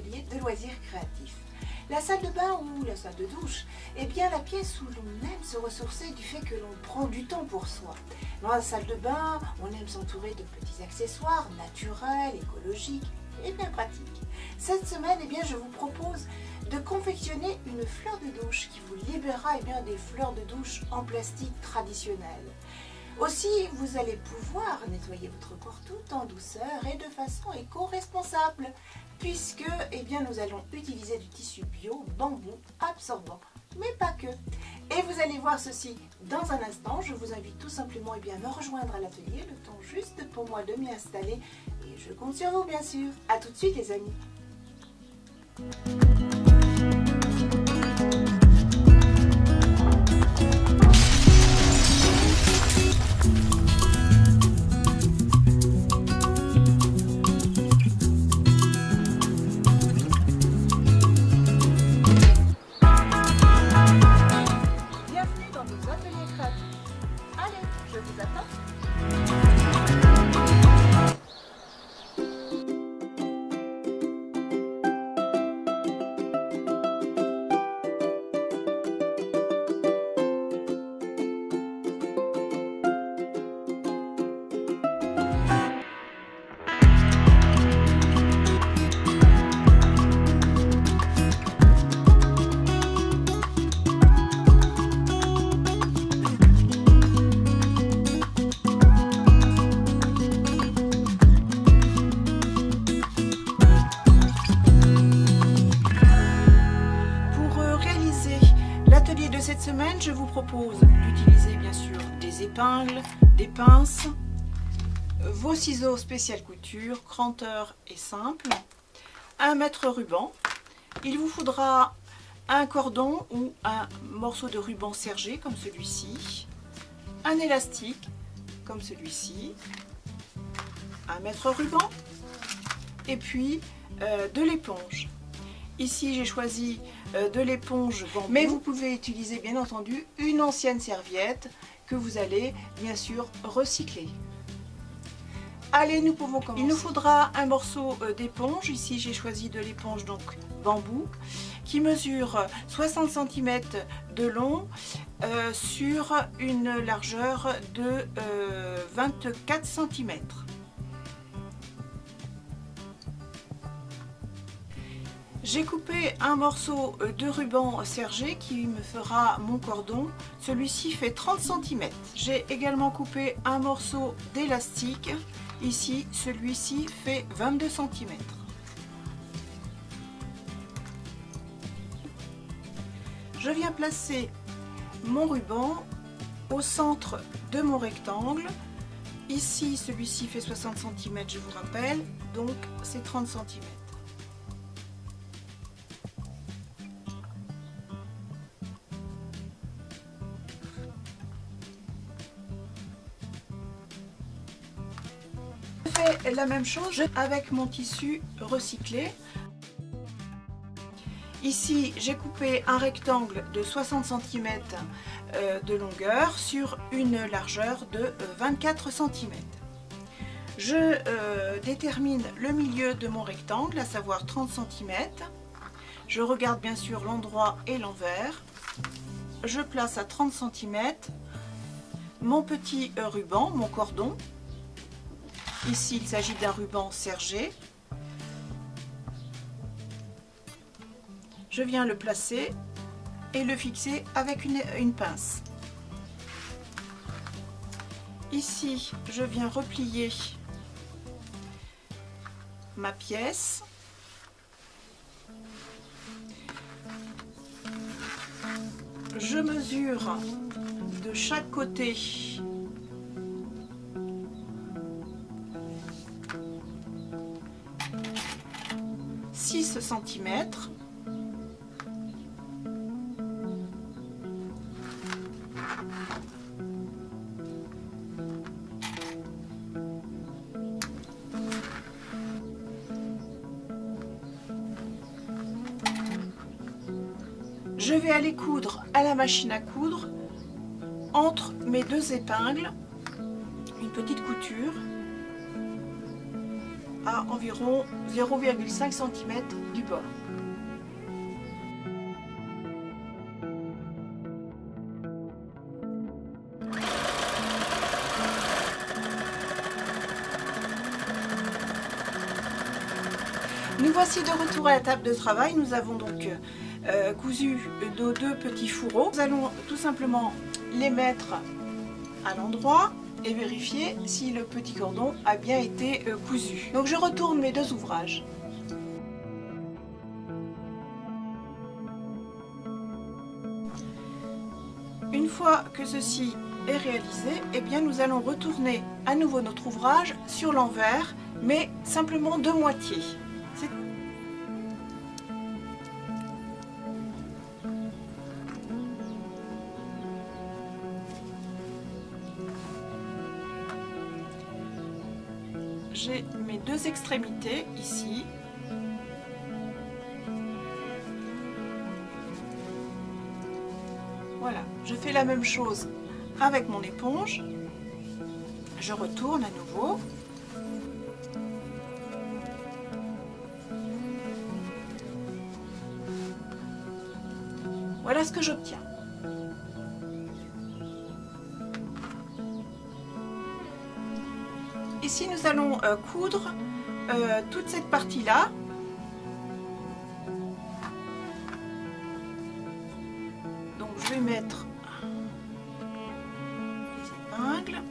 de loisirs créatifs. La salle de bain ou la salle de douche, eh bien la pièce où l'on aime se ressourcer du fait que l'on prend du temps pour soi. Dans la salle de bain, on aime s'entourer de petits accessoires naturels, écologiques et bien pratiques. Cette semaine, eh bien, je vous propose de confectionner une fleur de douche qui vous libérera eh bien, des fleurs de douche en plastique traditionnelles. Aussi, vous allez pouvoir nettoyer votre corps tout en douceur et de façon éco-responsable, puisque eh bien, nous allons utiliser du tissu bio, bambou, absorbant, mais pas que. Et vous allez voir ceci dans un instant. Je vous invite tout simplement eh bien, à me rejoindre à l'atelier, le temps juste pour moi de m'y installer. Et je compte sur vous, bien sûr. A tout de suite, les amis. Cette semaine, je vous propose d'utiliser bien sûr des épingles, des pinces, vos ciseaux spécial couture, cranteur et simple, un mètre ruban. Il vous faudra un cordon ou un morceau de ruban sergé comme celui-ci, un élastique comme celui-ci, un mètre ruban et puis euh, de l'éponge. Ici, j'ai choisi euh, de l'éponge mais vous pouvez utiliser bien entendu une ancienne serviette que vous allez bien sûr recycler. Allez, nous pouvons commencer. Il nous faudra un morceau euh, d'éponge. Ici, j'ai choisi de l'éponge donc bambou qui mesure 60 cm de long euh, sur une largeur de 24 cm. J'ai coupé un morceau euh, de ruban sergé qui me fera mon cordon. Celui-ci fait 30 cm. J'ai également coupé un morceau d'élastique. Ici, celui-ci fait 22 cm. Je viens placer mon ruban au centre de mon rectangle. Ici, celui-ci fait 60 cm, je vous rappelle, donc c'est 30 cm. La même chose avec mon tissu recyclé. Ici, j'ai coupé un rectangle de 60 cm euh, de longueur sur une largeur de 24 euh, cm. Je euh, détermine le milieu de mon rectangle, à savoir 30 cm. Je regarde bien sûr l'endroit et l'envers. Je place à 30 cm mon petit ruban, mon cordon, Ici, il s'agit d'un ruban sergé. Je viens le placer et le fixer avec une, pince. Ici, je viens replier ma pièce. Je mesure de chaque côté Je vais aller coudre à la machine à coudre entre mes deux épingles une petite couture à environ 0,5 cm du bord. Nous voici de retour à la table de travail. Nous avons donc euh, cousu nos deux petits fourreaux. Nous allons tout simplement les mettre à l'endroit et vérifier si le petit cordon a bien été euh, cousu. Donc je retourne mes deux ouvrages. Une fois que ceci est réalisé, eh bien nous allons retourner à nouveau notre ouvrage sur l'envers, mais simplement de moitié. Extrémités ici. Voilà, je fais la même chose avec mon éponge. Je retourne à nouveau. Voilà ce que j'obtiens. Ici, nous allons euh, coudre euh, toute cette partie-là. Donc, je vais mettre les épingles.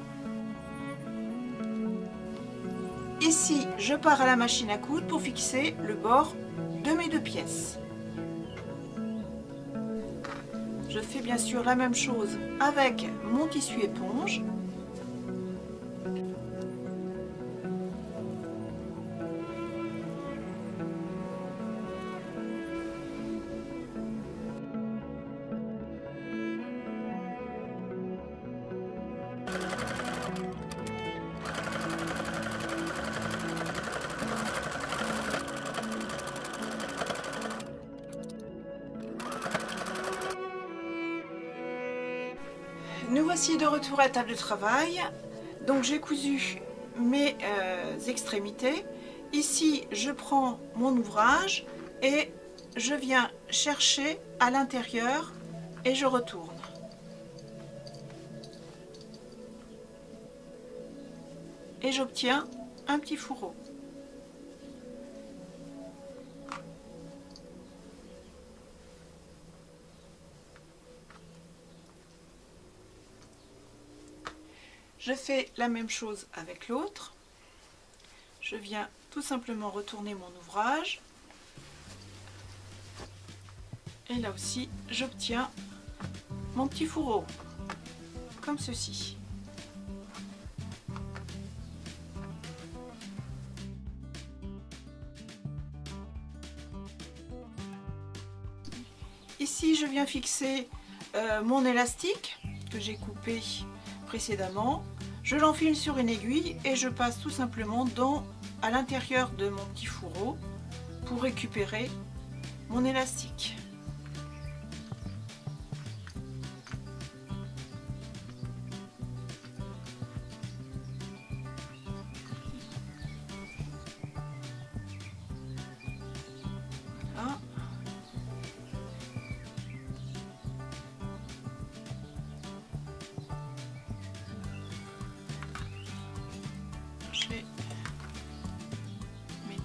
Ici, je pars à la machine à coudre pour fixer le bord de mes deux pièces. Je fais bien sûr la même chose avec mon tissu éponge. Nous voici de retour à la table de travail. Donc j'ai cousu mes euh, extrémités. Ici, je prends mon ouvrage et je viens chercher à l'intérieur et je retourne. Et j'obtiens un petit fourreau. Je fais la même chose avec l'autre. Je viens tout simplement retourner mon ouvrage. Et là aussi, j'obtiens mon petit fourreau, comme ceci. Ici, je viens fixer euh, mon élastique que j'ai coupé précédemment. Je l'enfile sur une aiguille et je passe tout simplement à l'intérieur de mon petit fourreau pour récupérer mon élastique.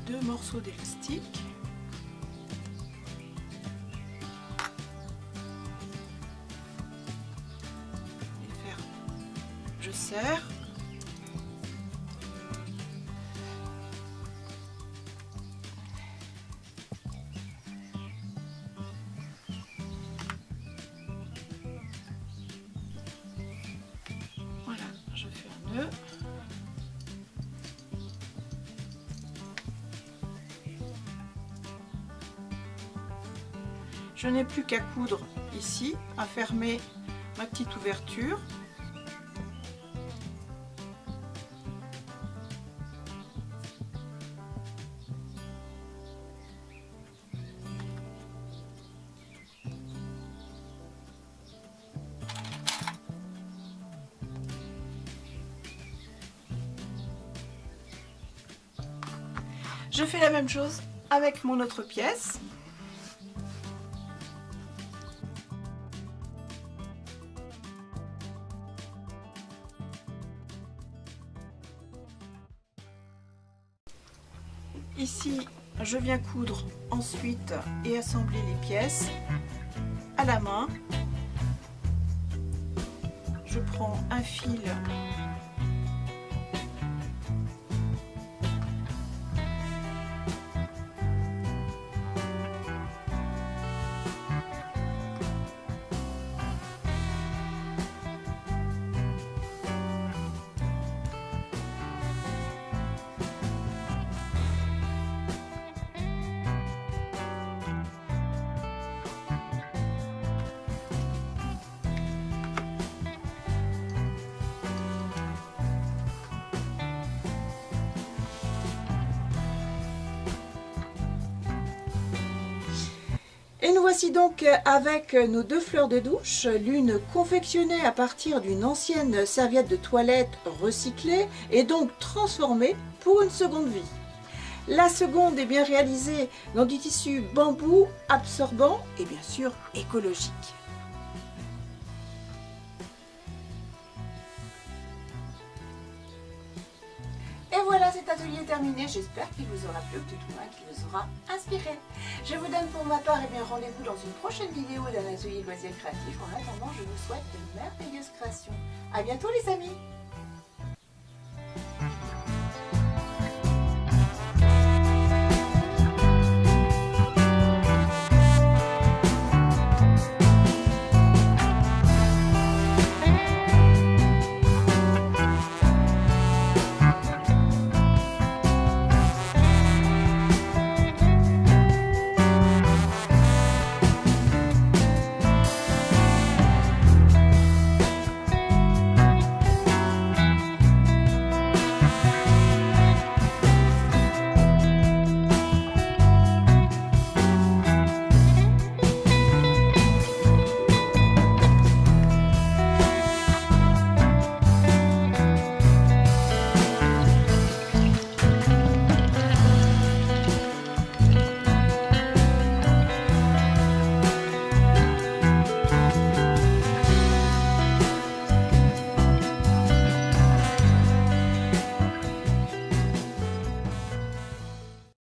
Deux morceaux d'élastique. Je serre. Voilà, je fais un nœud. Je n'ai plus qu'à coudre ici, à fermer ma petite ouverture. Je fais la même chose avec mon autre pièce. Ici, je viens coudre ensuite et assembler les pièces à la main. Je prends un fil Et nous voici donc avec nos deux fleurs de douche, l'une confectionnée à partir d'une ancienne serviette de toilette recyclée et donc transformée pour une seconde vie. La seconde est bien réalisée dans du tissu bambou absorbant et bien sûr écologique. Et voilà, cet atelier est terminé. J'espère qu'il vous aura plu, ou tout moins qu'il vous aura inspiré. Je vous donne pour ma part et eh bien rendez-vous dans une prochaine vidéo d'un atelier loisirs créatif. En attendant, je vous souhaite de merveilleuses créations. A bientôt les amis